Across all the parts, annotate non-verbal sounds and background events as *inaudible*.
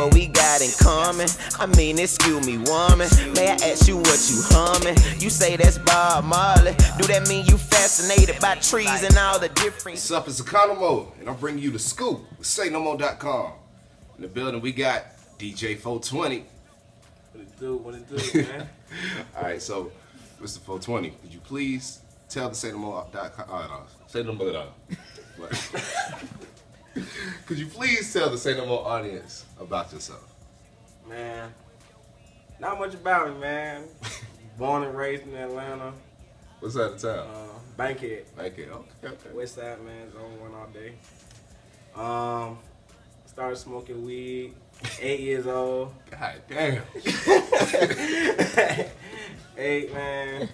what we got in common. I mean, excuse me, woman. May I ask you what you humming? You say that's Bob Marley. Do that mean you fascinated by trees and all the different? What's up? It's Akanimo, and I'm bringing you the scoop with SayNoMo.com. In the building, we got DJ 420. What it do? What it do, *laughs* man? All right, so Mr. 420, could you please tell the SayNoMo.com? Oh, uh, no, Say No More. *laughs* *laughs* Could you please tell the Say No More audience about yourself? man, not much about me, man. *laughs* Born and raised in Atlanta, What's out of town? uh, Bankhead, Okay, okay, okay. West Side, man, zone one all day. Um, started smoking weed, *laughs* eight years old. God damn. eight, man.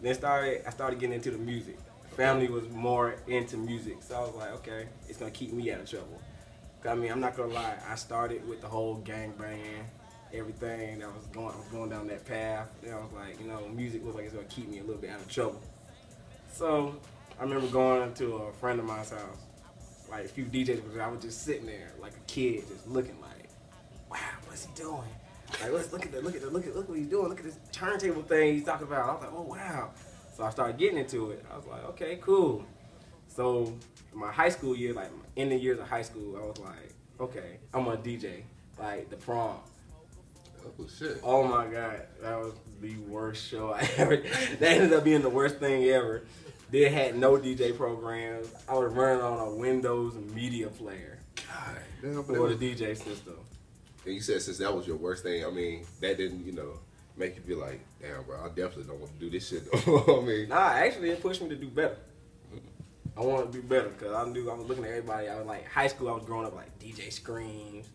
Then started, I started getting into the music. Family was more into music, so I was like, okay, it's gonna keep me out of trouble. I mean, I'm not gonna lie, I started with the whole gang banging, everything that was going, I was going down that path. Then I was like, you know, music was like it's gonna keep me a little bit out of trouble. So I remember going to a friend of mine's house, like a few DJs, there. I was just sitting there like a kid, just looking like, wow, what's he doing? Like, let's look at the look at the look at look what he's doing. Look at this turntable thing he's talking about. I was like, oh wow. So I started getting into it. I was like, okay, cool. So my high school year, like in the years of high school, I was like, okay, I'm a DJ. Like the prom. Oh, shit. Oh my god, that was the worst show I *laughs* ever. That ended up being the worst thing ever. They had no DJ programs. I was running on a Windows media player God damn. for the DJ system. and you said since that was your worst thing, I mean, that didn't, you know, make you feel like, damn, bro, I definitely don't want to do this shit. *laughs* I mean, Nah, actually, it pushed me to do better. Mm-hmm. I want to do better because I knew I was looking at everybody. I was like, high school, I was growing up like DJ Screams,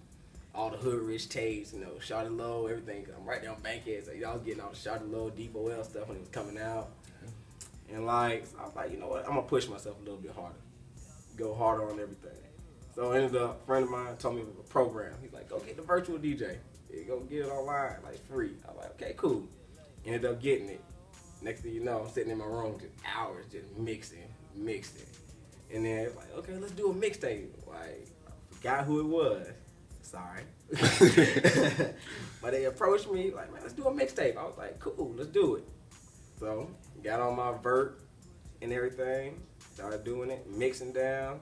all the Hood Rich tapes, you know, Shawty Lo, everything. Cause I'm right down Bankhead, so you know, I was getting all the Shawty Lo, Deep OL stuff when it was coming out. Mm-hmm. And like, so I was like, you know what? I'm gonna push myself a little bit harder, go harder on everything. So I ended up, a friend of mine told me was a program. He's like, go get the virtual DJ. You go get it online, like free. I'm like, okay, cool. Ended up getting it. Next thing you know, I'm sitting in my room just hours just mixing, mixing. And then it's like, okay, let's do a mixtape. Like, I forgot who it was. Sorry. *laughs* but they approached me like, man, let's do a mixtape. I was like, cool, let's do it. So got on my vert and everything, started doing it, mixing down,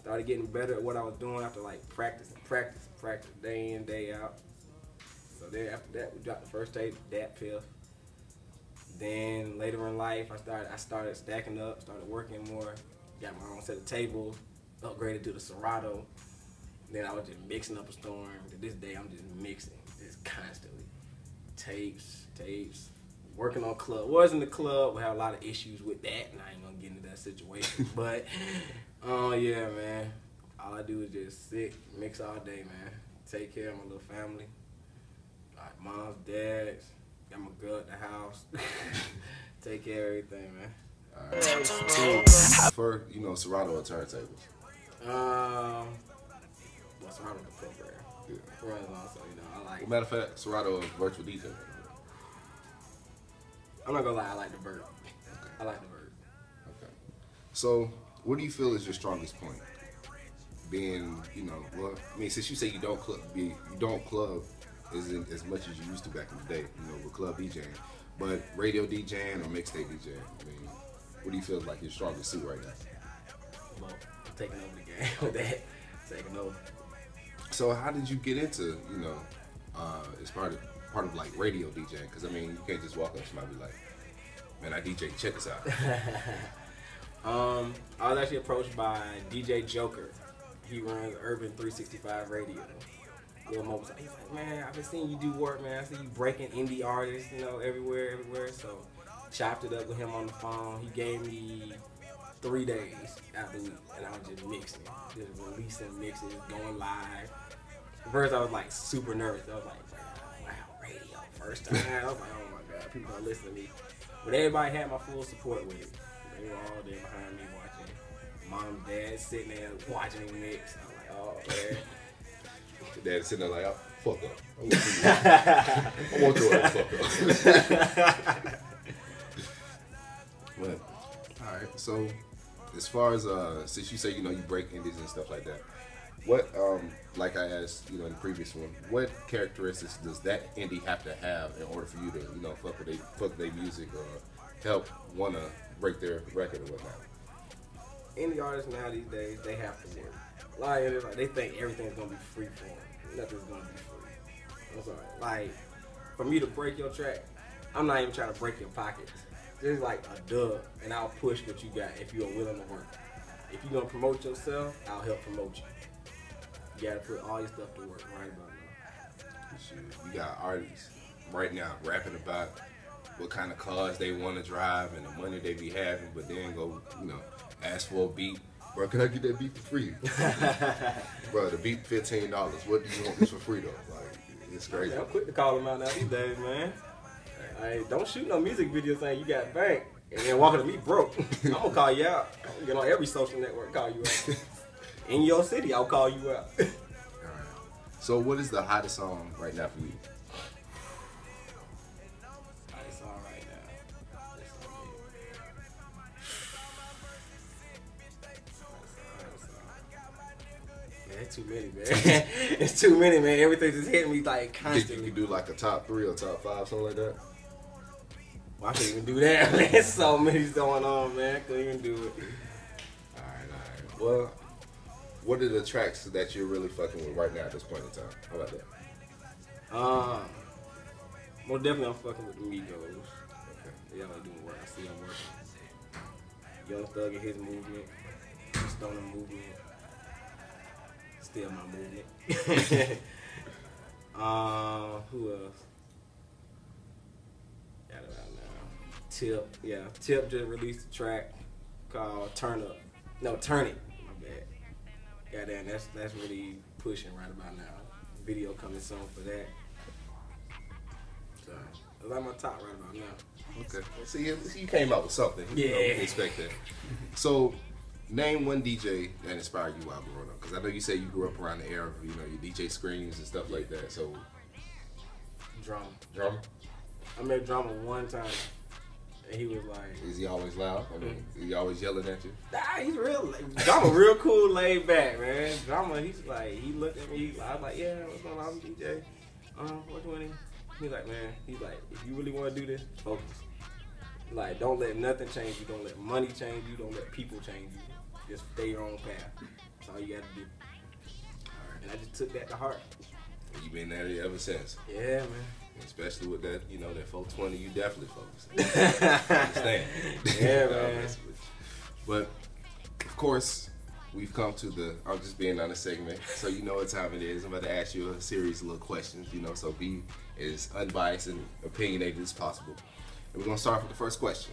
started getting better at what I was doing after like practice and practice and practice day in, day out. So then after that, we dropped the first tape, DatPiff. Then later in life, I started I started stacking up, started working more, got my own set of tables, upgraded to the Serato. Then I was just mixing up a storm. To this day, I'm just mixing, just constantly. Tapes, tapes, working on club. Was in the club, we had a lot of issues with that, and I ain't gonna get into that situation. *laughs* but, oh yeah, man. All I do is just sit, mix all day, man. Take care of my little family. Like moms, dads, got my girl at the house. *laughs* Take care of everything, man. right. For, you know, Serato or turntables. Um, wrong with the program? Yeah. Runs on, so you know, I like. Well, matter of fact, Serato is virtual DJ. I'm not gonna lie, I like the bird. I like the bird. Okay. So, what do you feel is your strongest point? Being, you know, well, I mean, since you say you don't club, be, you don't club in, as much as you used to back in the day, you know, with club DJing, but radio DJing or mixtape DJing. I mean, what do you feel like your strongest suit right now? Well, I'm taking over the game *laughs* with that. Taking over. So, how did you get into, you know, uh, as part of part of like radio DJing? Because I mean, you can't just walk up to somebody and be like, "Man, I DJ. Check this out." *laughs* Um, I was actually approached by DJ Joker. He runs Urban 365 Radio. Lil Mo was like, he's like, man, I've been seeing you do work, man. I see you breaking indie artists, you know, everywhere, everywhere. So, chopped it up with him on the phone. He gave me three days out the week, and I was just mixing, just releasing mixes, going live. At first, I was like super nervous. I was like, wow, radio, first time. I was like, oh my god, people are listening to me. But everybody had my full support with it. They were all there behind me watching. Mom, dad sitting there watching me mix. I'm like, oh man. Dad sitting there like, oh, "Fuck up." *laughs* I want you- I want your ass fuck up. *laughs* But all right, so as far as uh, since you say you know you break indies and stuff like that, What, um, like I asked, you know, in the previous one, what characteristics does that indie have to have in order for you to, you know, fuck with they fuck their music or help wanna break their record or whatnot? Any artists now these days, they have to work. It, like they think everything's gonna be free for them. Nothing's gonna be free. I'm sorry. Like for me to break your track, I'm not even trying to break your pockets. Just like a dub, and I'll push what you got if you are willing to work. If you're gonna promote yourself, I'll help promote you. You gotta put all your stuff to work right about now. You got artists right now rapping about what kind of cars they want to drive and the money they be having, but then go, you know, ask for a beat. Bro, can I get that beat for free? *laughs* Bro, the beat fifteen dollars. What do you want this for free though? Like, it's crazy. I'm quick to call them out now these days, man. Hey, don't shoot no music video saying you got bank and then walking to me broke. *laughs* I'm gonna call you out. I'm get on every social network, call you out. *laughs* In your city, I'll call you out. Alright. So, what is the hottest song right now for you? It's too many, man. *laughs* it's too many, man. Everything just hitting me like constantly. you could do like a top three or top five, something like that? Well, I can't even do that, *laughs* man. So many going on, man. Couldn't even do it. Alright, alright. Well, what are the tracks that you're really fucking with right now at this point in time? How about that? Um, more definitely, I'm fucking with the Migos. Y'all ain't doing work. I see them working. Young Thug and his movement, Stoner movement, still my movement. *laughs* uh, who else? Got it out now. Tip, yeah. Tip just released a track called "Turn Up." No, "Turn It." My bad. Goddamn, that's that's really pushing right about now. Video coming soon for that. So, that's like my top right about now. Okay. See, you- you came out with something. You know, Yeah. expect that. So, name one DJ that inspired you while growing up. Because I know you say you grew up around the era of, you know, your DJ Screams and stuff like that. So, Drama. drama? I met Drama one time, and he was like, Is he always loud? I mean, is he always yelling at you? Nah, he's real. Like, Drama, real cool, laid back, man. Drama, he's like, he looked at me. I was like, yeah, what's going on, I'm DJ? Um, what you want? He's like, man, he's like, if you really want to do this, focus. Like, don't let nothing change you. Don't let money change you. Don't let people change you. Just stay your own path. That's all you got to do. And I just took that to heart. And you've been at it ever since. Yeah, man. Especially with that, you know, that 420, you definitely focused. *laughs* understand. Yeah, *laughs* No, man. messing with you. But of course, we've come to the I'm just being on a segment, so you know what time it is. I'm about to ask you a series of little questions, you know, so be as unbiased and opinionated as possible. And we're gonna start with the first question.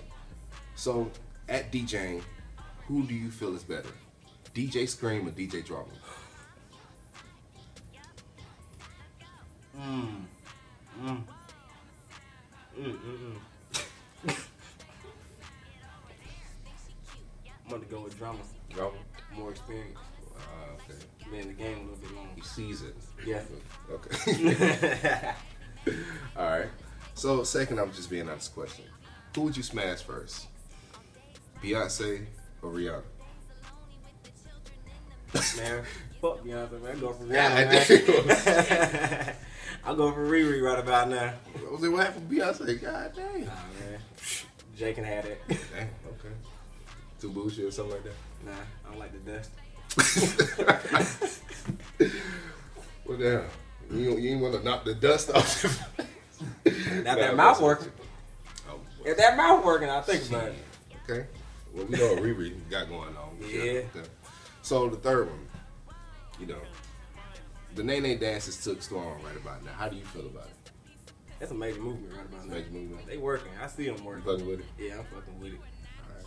So at DJing, who do you feel is better? DJ Scream or DJ Drama? Mm. Mm. Mm, mm, mm. I'm gonna go with drama. Drama? More experience. Uh, okay. Been in the game a little bit longer. He sees it. Yeah. Okay. *laughs* All right. So second, I'm just being honest question. Who would you smash first? Beyonce or Rihanna? Uh, man, fuck Beyonce, man. I go for *laughs* Rihanna, man. *laughs* I'll go for Riri right about now. Was it what happened with Beyonce? God damn. Nah, man. Jay can have it. Damn. Okay. Too bullshit or something like that. Nah, I don't like the dust. *laughs* What the hell? You, you ain't want to knock the dust off. Now Nah, that mouth working. Oh, If that mouth working, I'll think about it. okay. Well, we know what Riri got going on. Yeah. So the third one, you know, the Nae Nae dances took Storm right about now. How do you feel about it? That's a major movement right about now. Major movement. They working. I see them working. You fucking with it? Yeah, I'm fucking with it. All right.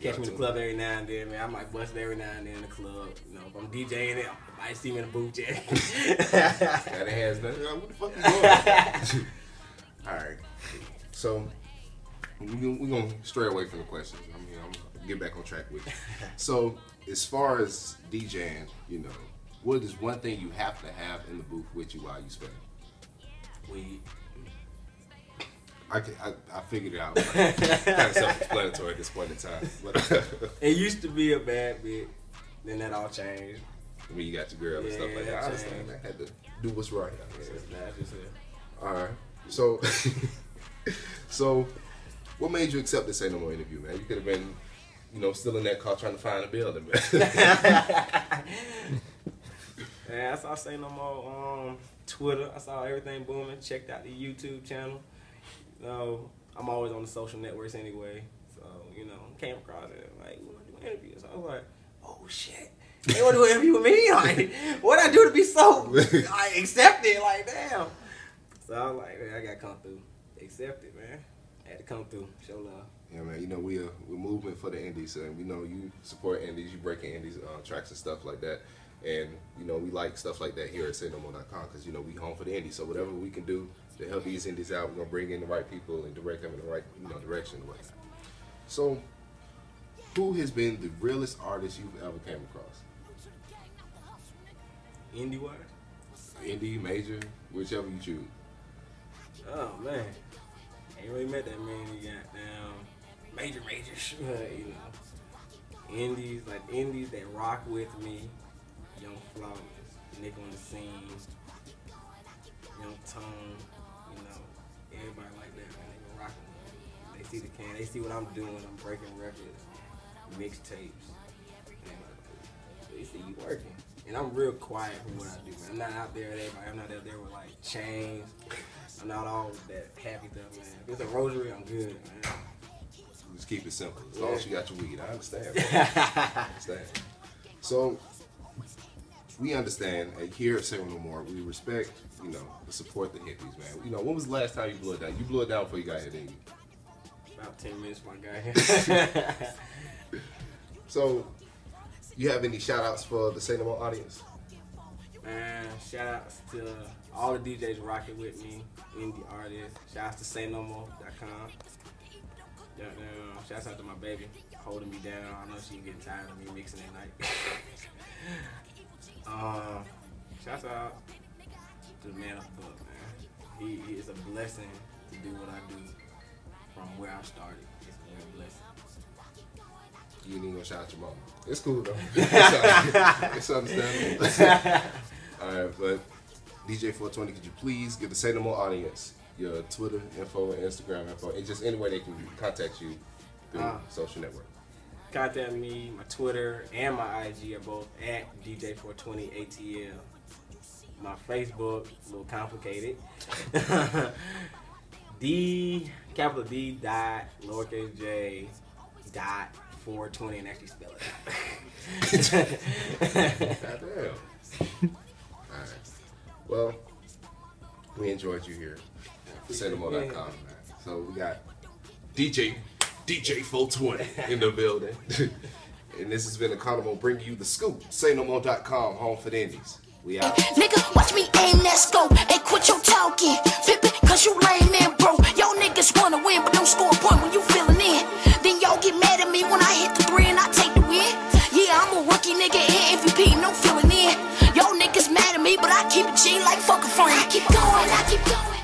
Catch me in the club every now and then, man. I might bust it every now and then in the club. You know, if I'm DJing it, I might see me in the booth check. Got a hands. What the fuck you doing? *laughs* *laughs* All right. So we're we gonna stray away from the questions. I mean, I'm gonna get back on track with you. *laughs* So as far as DJing, you know, what is one thing you have to have in the booth with you while you spin? Weed. I, I, I figured it out. *laughs* kind of self-explanatory at this point in time. But *laughs* It used to be a bad bit, then that all changed. I mean, you got your girl and stuff like that. I yeah. understand. I had to do what's right. That's just it. All right. So, so, what made you accept the Say No More interview, man? You could have been, you know, still in that car trying to find a building, man. *laughs* *laughs* Yeah, I saw Say No More on Twitter. I saw everything booming. Checked out the YouTube channel. You know, I'm always on the social networks anyway. So, you know, came across it. Like, we want to do interviews. So I was like, oh shit. They want to do an interview with me? *laughs* Like, what I do to be so like, accepted? Like, damn. So I was like, man, I got to come through. Accept it, had to come through. Show love. yeah, man. You know, we are we're moving for the indies, and we know you support indies, you breaking indies uh, tracks and stuff like that. And you know, we like stuff like that here at SayNoMore.com because you know we home for the indies. So whatever we can do to help these indies out, we're gonna bring in the right people and direct them in the right you know direction. So, who has been the realest artist you've ever came across? Indie wise? Indie, major, whichever you choose. Oh man, ain't really met that many goddamn major major sh- you know indies like indies that rock with me. Young Flawless, Nick on the scene, Young Tone, you know everybody like that man. They go rocking. with me. They see the can, they see what I'm doing. I'm breaking records, mixtapes. they They see you working. And I'm real quiet for what I do, man. I'm not out there with everybody. I'm not out there with like chains. I'm not all that happy stuff, man. If it's a rosary, I'm good, man. Just keep it simple. As long as you got your weed, I understand. *laughs* I understand. So we understand and here at Say No More, we respect, you know, the support the hippies, man. You know, when was the last time you blew it down? You blew it down before you got here, didn't you? About 10 minutes, my guy. *laughs* So you have any shout outs for the Say No More audience? man, shout outs to all the DJs rocking with me, indie artists. Shout outs to saynomore.com. Yeah, um, shouts out to my baby holding me down. I know she getting tired of me mixing at night. *laughs* um, shouts out to the man of the book, man. He, he is a blessing to do what I do from where I started. It's a blessing. You ain't even shout out your mom. It's cool though. *laughs* it's, it's understandable. *laughs* All right, but DJ 420, could you please give the Say No More audience your Twitter info and Instagram info, and just any way they can contact you through Ah. social network. Contact me, my Twitter and my IG are both at DJ420ATL. My Facebook, a little complicated. *laughs* D, capital D dot, lowercase j, dot 420, and actually spell it out. *laughs* Well, we enjoyed you here. Cinema.com, man. So we got DJ DJ 420 *laughs* in the building. *laughs* and this has been Akanimo bringing you the scoop. SayNoMore.com, home for the indies. We out. Nigga, watch me aim that scope and quit your talking. Flip it, cause you lame and bro. Yo niggas wanna win, but don't score a point when you feeling in. Then y'all get mad at me when I hit the three and I take the win. Yeah, I'm a rookie nigga and MVP, no feeling me, but I keep a G like fuck a friend. I keep going, I keep going.